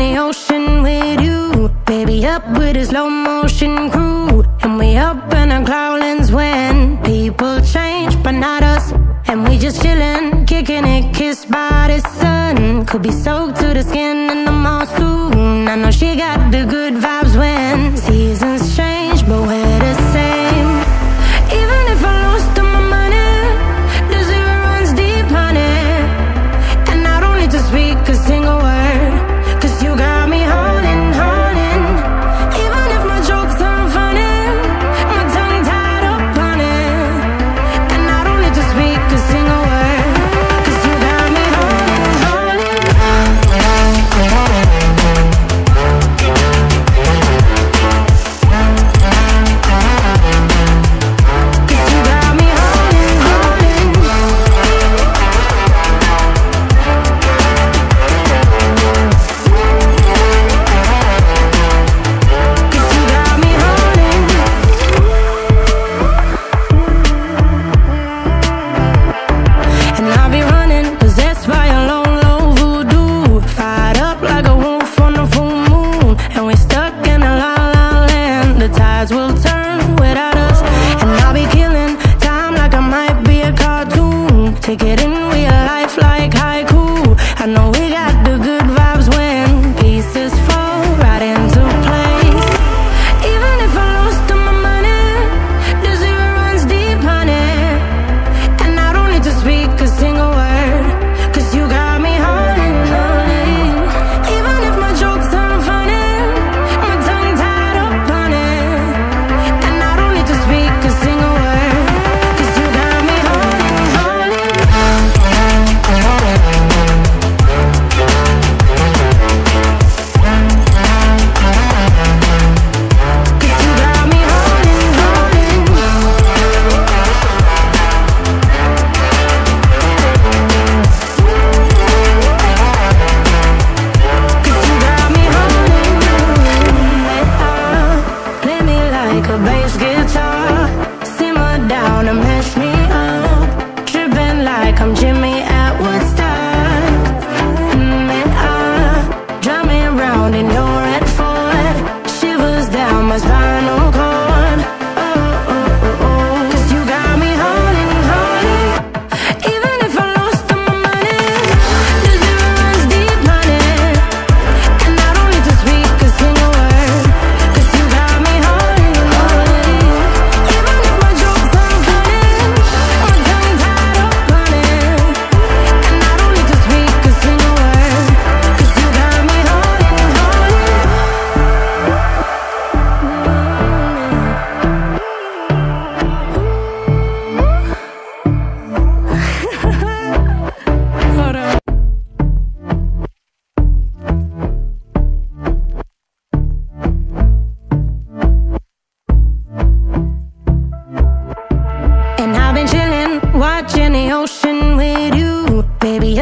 in the ocean with you. Baby, up with a slow motion crew. And we up in our cloudlands when know bass